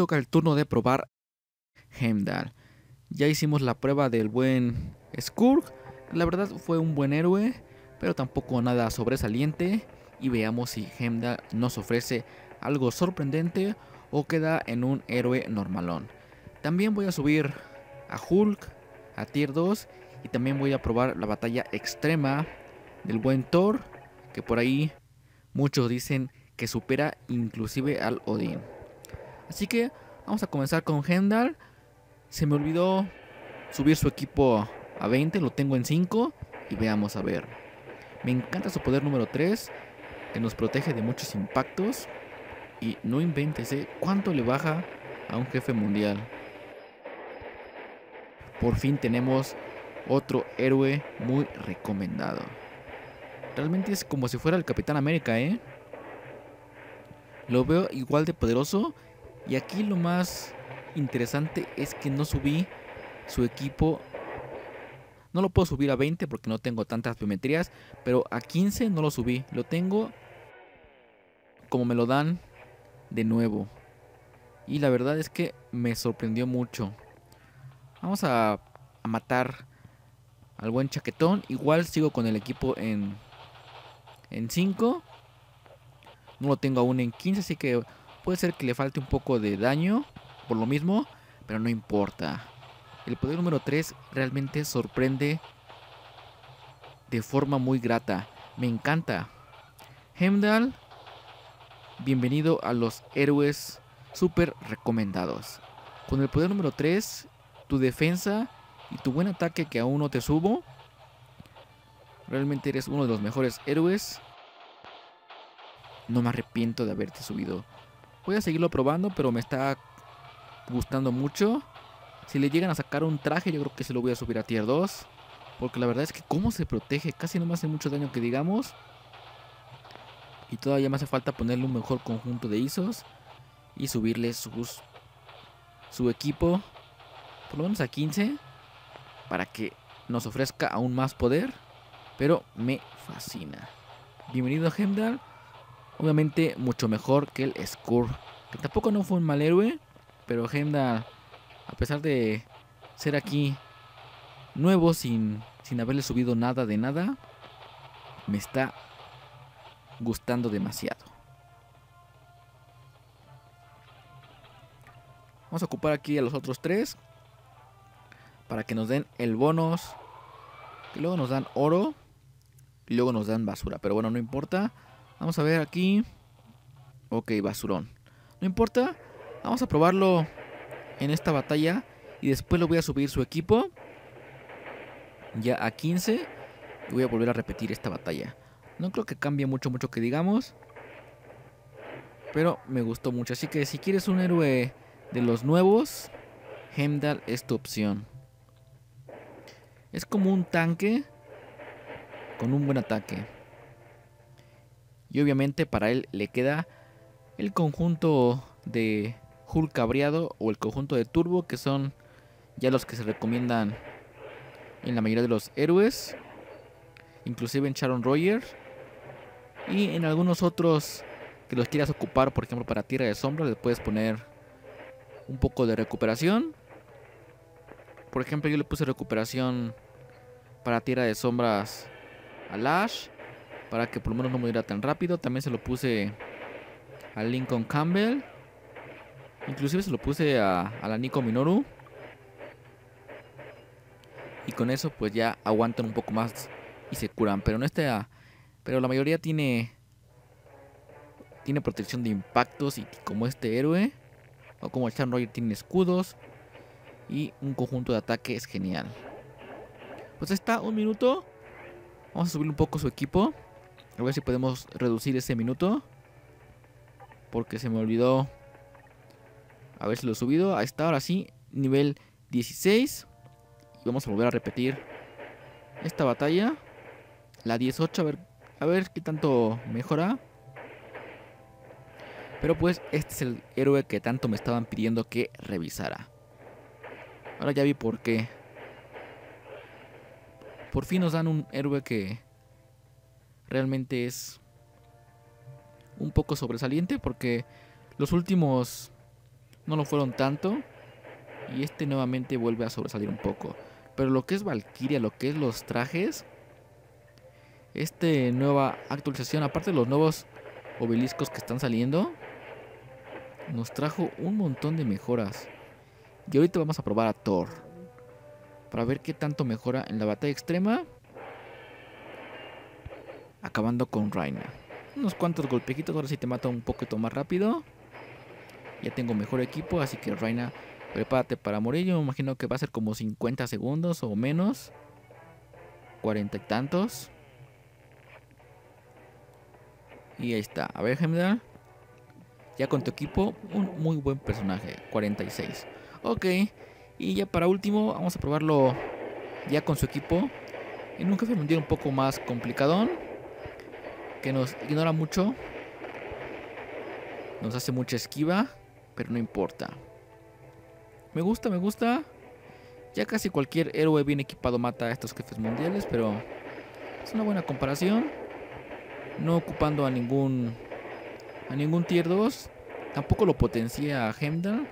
Toca el turno de probar Heimdall. Ya hicimos la prueba del buen Skurk. La verdad fue un buen héroe, pero tampoco nada sobresaliente. Y veamos si Heimdall nos ofrece algo sorprendente o queda en un héroe normalón. También voy a subir a Hulk a tier 2 y también voy a probar la batalla extrema del buen Thor, que por ahí muchos dicen que supera inclusive al Odin. Así que vamos a comenzar con Heimdall. Se me olvidó subir su equipo a 20, lo tengo en 5 y veamos a ver. Me encanta su poder número 3, que nos protege de muchos impactos. Y no inventes, ¿eh? ¿Cuánto le baja a un jefe mundial? Por fin tenemos otro héroe muy recomendado. Realmente es como si fuera el Capitán América, ¿eh? Lo veo igual de poderoso. Y aquí lo más interesante es que no subí su equipo. No lo puedo subir a 20 porque no tengo tantas biometrías. Pero a 15 no lo subí. Lo tengo como me lo dan de nuevo. Y la verdad es que me sorprendió mucho. Vamos a, matar al buen chaquetón. Igual sigo con el equipo en, en 5. No lo tengo aún en 15, así que puede ser que le falte un poco de daño por lo mismo, pero no importa. El poder número 3 realmente sorprende de forma muy grata. Me encanta. Hemdal bienvenido a los héroes super recomendados. Con el poder número 3, tu defensa y tu buen ataque que aún no te subo, realmente eres uno de los mejores héroes. No me arrepiento de haberte subido. Voy a seguirlo probando, pero me está gustando mucho. Si le llegan a sacar un traje, yo creo que se lo voy a subir a tier 2. Porque la verdad es que cómo se protege, casi no me hace mucho daño que digamos. Y todavía me hace falta ponerle un mejor conjunto de ISOs. Y subirle su equipo. Por lo menos a 15. Para que nos ofrezca aún más poder. Pero me fascina. Bienvenido a Hemdall. Obviamente mucho mejor que el Skur. Que tampoco no fue un mal héroe. Pero Hemdall, a pesar de ser aquí nuevo sin, sin haberle subido nada de nada. Me está gustando demasiado. Vamos a ocupar aquí a los otros tres. Para que nos den el bonus. Y luego nos dan oro. Y luego nos dan basura. Pero bueno, no importa. Vamos a ver aquí. Ok, basurón. No importa. Vamos a probarlo en esta batalla. Y después lo voy a subir su equipo. Ya a 15. Y voy a volver a repetir esta batalla. No creo que cambie mucho, mucho que digamos. Pero me gustó mucho. Así que si quieres un héroe de los nuevos, Hemdall es tu opción. Es como un tanque con un buen ataque. Y obviamente para él le queda el conjunto de Hulk cabreado o el conjunto de Turbo, que son ya los que se recomiendan en la mayoría de los héroes. Inclusive en Sharon Roger. Y en algunos otros que los quieras ocupar, por ejemplo para Tierra de Sombra, le puedes poner un poco de recuperación. Por ejemplo, yo le puse recuperación para Tierra de Sombras a Lash. Para que por lo menos no muriera tan rápido. También se lo puse a Lincoln Campbell. Inclusive se lo puse a, la Nico Minoru. Y con eso pues ya aguantan un poco más y se curan. Pero no está pero la mayoría tiene tiene protección de impactos y como este héroe o como el Chan Roger tiene escudos y un conjunto de ataque es genial. Pues está un minuto. Vamos a subir un poco su equipo. A ver si podemos reducir ese minuto. Porque se me olvidó. A ver si lo he subido. Ahí está, ahora sí. Nivel 16. Y vamos a volver a repetir esta batalla. La 18, a ver a ver qué tanto mejora. Pero pues este es el héroe que tanto me estaban pidiendo que revisara. Ahora ya vi por qué. Por fin nos dan un héroe que realmente es un poco sobresaliente porque los últimos no lo fueron tanto. Y este nuevamente vuelve a sobresalir un poco. Pero lo que es Valkyria, lo que es los trajes, esta nueva actualización, aparte de los nuevos obeliscos que están saliendo, nos trajo un montón de mejoras. Y ahorita vamos a probar a Thor. Para ver qué tanto mejora en la batalla extrema. Acabando con Reina. Unos cuantos golpejitos, ahora sí te mata un poquito más rápido. Ya tengo mejor equipo, así que Reina, prepárate para morir. Yo me imagino que va a ser como 50 segundos o menos. 40 y tantos. Y ahí está. A ver, Heimdall. Ya con tu equipo, un muy buen personaje. 46. Ok. Y ya para último, vamos a probarlo ya con su equipo. En un jefe mundial un poco más complicadón. Que nos ignora mucho. Nos hace mucha esquiva. Pero no importa. Me gusta, me gusta. Ya casi cualquier héroe bien equipado mata a estos jefes mundiales. Pero es una buena comparación. No ocupando a ningún a ningún tier 2. Tampoco lo potencié a Hemdall.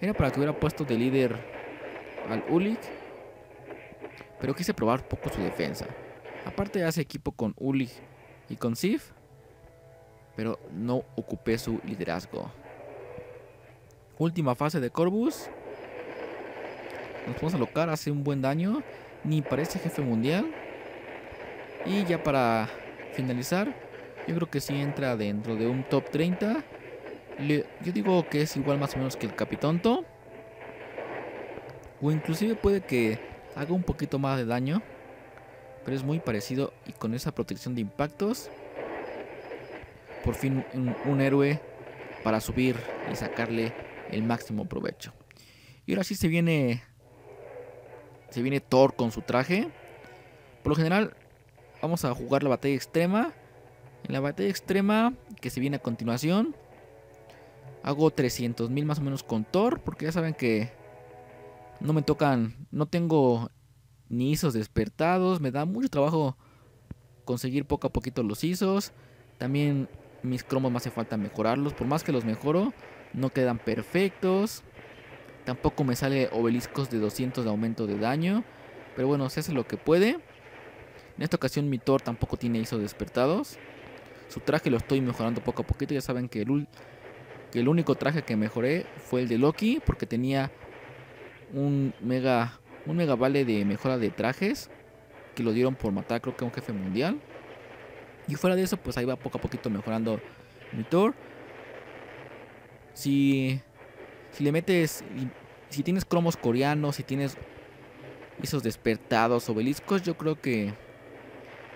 Era para que hubiera puesto de líder al Ulik. Pero quise probar poco su defensa. Aparte hace equipo con Ulik y con Sif. Pero no ocupé su liderazgo. Última fase de Corvus. Nos podemos alocar, hace un buen daño. Ni parece jefe mundial. Y ya para finalizar, yo creo que sí entra dentro de un top 30. yo digo que es igual más o menos que el Capitonto. O inclusive puede que haga un poquito más de daño. Pero es muy parecido y con esa protección de impactos. Por fin un, héroe para subir y sacarle el máximo provecho. Y ahora sí se viene. Se viene Thor con su traje. Por lo general, vamos a jugar la batalla extrema. En la batalla extrema que se viene a continuación, hago 300.000 más o menos con Thor, porque ya saben que no me tocan, no tengo ni ISOs despertados, me da mucho trabajo conseguir poco a poquito los ISOs. También mis cromos me hace falta mejorarlos, por más que los mejoro, no quedan perfectos. Tampoco me sale obeliscos de 200 de aumento de daño, pero bueno, se hace lo que puede. En esta ocasión mi Thor tampoco tiene ISOs despertados. Su traje lo estoy mejorando poco a poquito. Ya saben que el, que el único traje que mejoré fue el de Loki. Porque tenía un mega, un mega vale de mejora de trajes. Que lo dieron por matar creo que a un jefe mundial. Y fuera de eso pues ahí va poco a poquito mejorando mi Thor. Si, si le metes... Si tienes cromos coreanos, si tienes esos despertados obeliscos, yo creo que,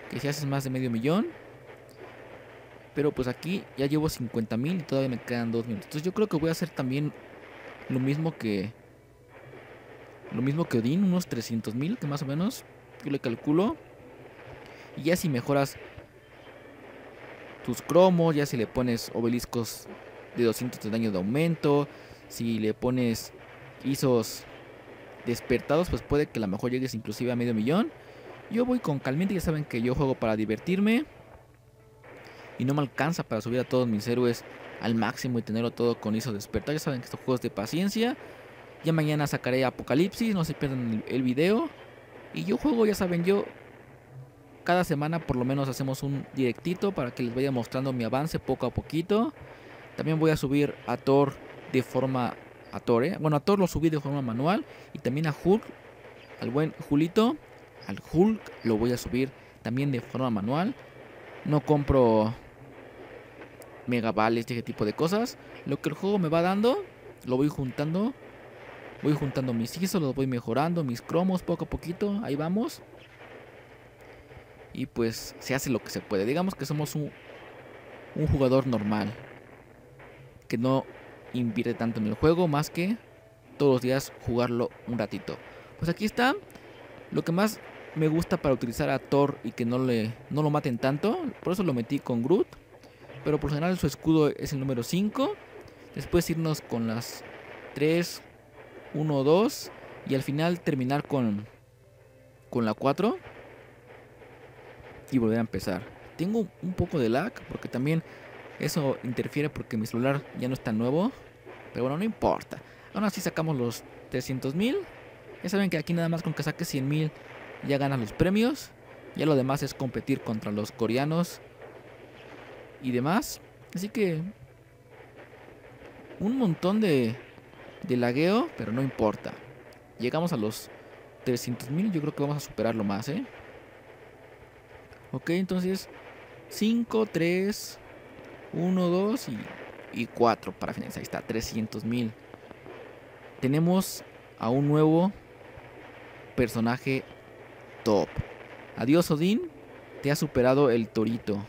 que si haces más de medio millón, pero pues aquí ya llevo 50.000 y todavía me quedan 2 minutos. Entonces yo creo que voy a hacer también lo mismo que... Lo mismo que Odin, unos 300.000 que más o menos. Yo le calculo. Y ya si mejoras tus cromos, ya si le pones obeliscos de 200 de daño de aumento, si le pones ISOs despertados, pues puede que a lo mejor llegues inclusive a medio millón. Yo voy con calmiente, ya saben que yo juego para divertirme y no me alcanza para subir a todos mis héroes al máximo y tenerlo todo con ISO despertar. Ya saben que estos juegos de paciencia. Ya mañana sacaré Apocalipsis, no se pierdan el, video. Y yo juego, ya saben, yo cada semana por lo menos hacemos un directito para que les vaya mostrando mi avance poco a poquito. También voy a subir a Thor de forma a Thor, ¿eh? bueno a Thor lo subí de forma manual y también a Hulk, al buen Julito, al Hulk lo voy a subir también de forma manual. No compro megavales y ese tipo de cosas. Lo que el juego me va dando, lo voy juntando. Voy juntando mis ISO, los voy mejorando, mis cromos poco a poquito. Ahí vamos. Y pues se hace lo que se puede. Digamos que somos un, un jugador normal. Que no invierte tanto en el juego más que todos los días jugarlo un ratito. Pues aquí está. Lo que más me gusta para utilizar a Thor y que no, le, no lo maten tanto. Por eso lo metí con Groot. Pero por general su escudo es el número 5. Después irnos con las 3, 1, 2. Y al final terminar con, con la 4. Y volver a empezar. Tengo un poco de lag porque también eso interfiere porque mi celular ya no está nuevo. Pero bueno, no importa. Aún así sacamos los 300.000. Ya saben que aquí nada más con que saques 100.000 ya ganas los premios. Ya lo demás es competir contra los coreanos y demás. Así que un montón de, de lagueo, pero no importa. Llegamos a los 300.000, yo creo que vamos a superarlo más, ¿eh? Ok, entonces 5, 3, 1, 2 y, 4 para finalizar. Ahí está, 300.000. Tenemos a un nuevo personaje top. Adiós Odín, te ha superado el torito.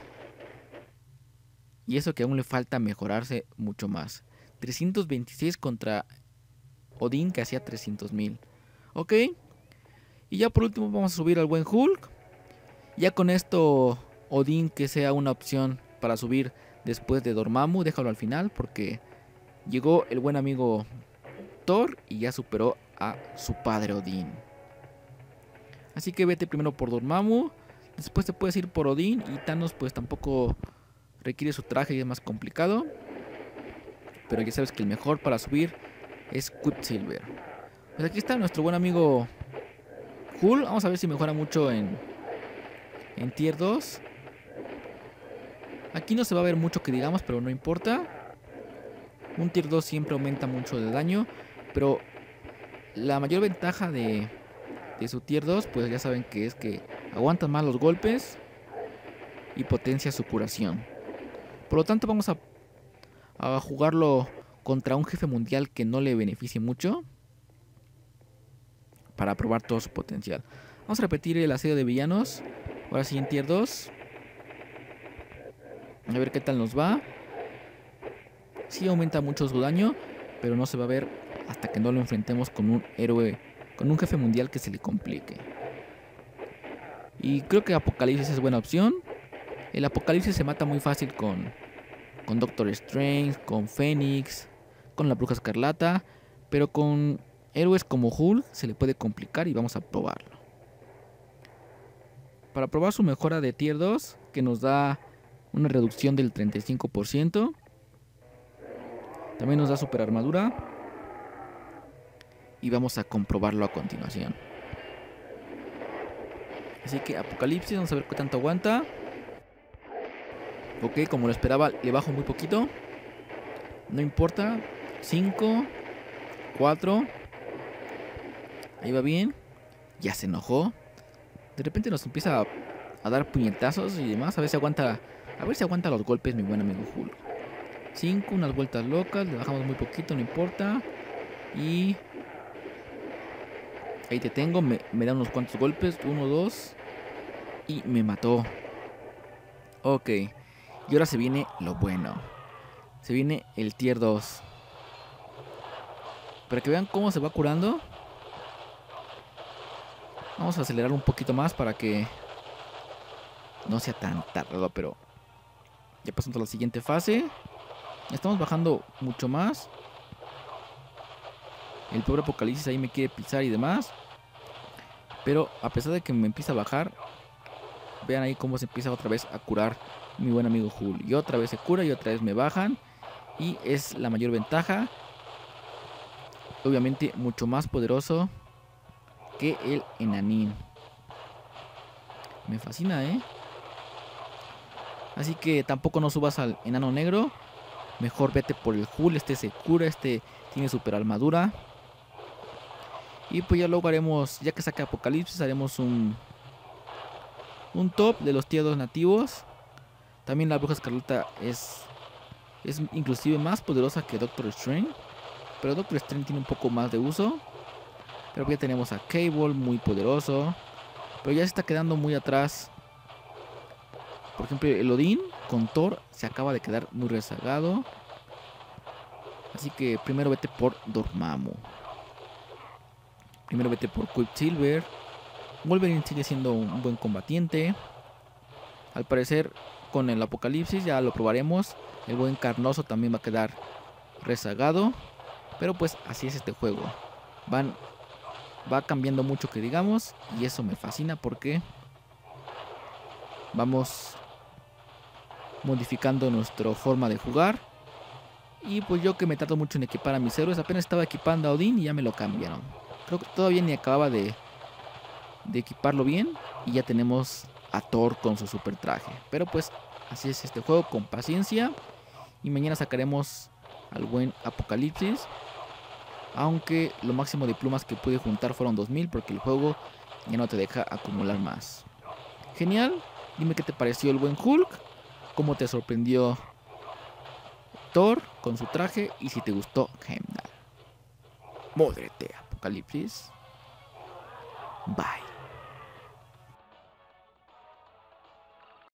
Y eso que aún le falta mejorarse mucho más. 326 contra Odín que hacía 300.000. Ok. Y ya por último vamos a subir al buen Hulk. Ya con esto Odín que sea una opción para subir después de Dormammu. Déjalo al final porque llegó el buen amigo Thor y ya superó a su padre Odín. Así que vete primero por Dormammu. Después te puedes ir por Odín. Y Thanos pues tampoco requiere su traje y es más complicado. Pero ya sabes que el mejor para subir es Quicksilver. Pues aquí está nuestro buen amigo Hull. Vamos a ver si mejora mucho en, en Tier 2. Aquí no se va a ver mucho que digamos, pero no importa. Un Tier 2 siempre aumenta mucho de daño. Pero la mayor ventaja de, su Tier 2, pues ya saben que es que aguanta más los golpes y potencia su curación. Por lo tanto vamos a jugarlo contra un jefe mundial que no le beneficie mucho. Para probar todo su potencial. Vamos a repetir el asedio de villanos. Ahora sí en tier 2. A ver qué tal nos va. Sí aumenta mucho su daño. Pero no se va a ver hasta que no lo enfrentemos con un héroe. Con un jefe mundial que se le complique. Y creo que Apocalipsis es buena opción. El Apocalipsis se mata muy fácil con, con Doctor Strange, con Phoenix, con la Bruja Escarlata. Pero con héroes como Hulk se le puede complicar y vamos a probarlo. Para probar su mejora de tier 2, que nos da una reducción del 35%. También nos da super armadura. Y vamos a comprobarlo a continuación. Así que Apocalipsis, vamos a ver qué tanto aguanta. Ok, como lo esperaba, le bajo muy poquito. No importa. 5, 4. Ahí va bien. Ya se enojó. De repente nos empieza a, dar puñetazos y demás. A ver si aguanta. A ver si aguanta los golpes, mi buen amigo Julio. 5, unas vueltas locas. Le bajamos muy poquito, no importa. Y. Ahí te tengo. Me, me da unos cuantos golpes. 1, 2. Y me mató. Ok. Y ahora se viene lo bueno. Se viene el tier 2. Para que vean cómo se va curando. Vamos a acelerar un poquito más para que no sea tan tardado, pero ya pasamos a la siguiente fase. Estamos bajando mucho más. El pobre Apocalipsis ahí me quiere pisar y demás. Pero a pesar de que me empieza a bajar, vean ahí cómo se empieza otra vez a curar mi buen amigo Hulk. Y otra vez se cura y otra vez me bajan. Y es la mayor ventaja. Obviamente mucho más poderoso que el enanín. Me fascina, ¿eh? Así que tampoco no subas al enano negro. Mejor vete por el Hull. Este se cura. Este tiene super armadura. Y pues ya luego haremos, ya que saque Apocalipsis, haremos un, un top de los tierdos nativos. También la bruja escarlata es, es inclusive más poderosa que Doctor Strange. Pero Doctor Strange tiene un poco más de uso. Pero ya tenemos a Cable, muy poderoso. Pero ya se está quedando muy atrás. Por ejemplo, el Odín con Thor se acaba de quedar muy rezagado. Así que primero vete por Dormammu. Primero vete por Quicksilver. Wolverine sigue siendo un buen combatiente. Al parecer, con el Apocalipsis ya lo probaremos. El buen Carnoso también va a quedar rezagado. Pero pues así es este juego. Van va cambiando mucho que digamos y eso me fascina porque vamos modificando nuestra forma de jugar Y pues yo que me trato mucho en equipar a mis héroes, apenas estaba equipando a Odín y ya me lo cambiaron. Creo que todavía ni acababa de, de equiparlo bien y ya tenemos a Thor con su super traje. Pero pues así es este juego, con paciencia. Y mañana sacaremos al buen Apocalipsis. Aunque lo máximo de plumas que pude juntar fueron 2000 porque el juego ya no te deja acumular más. Genial, dime qué te pareció el buen Hulk, cómo te sorprendió Thor con su traje y si te gustó Heimdall. Módrete, Apocalipsis. Bye.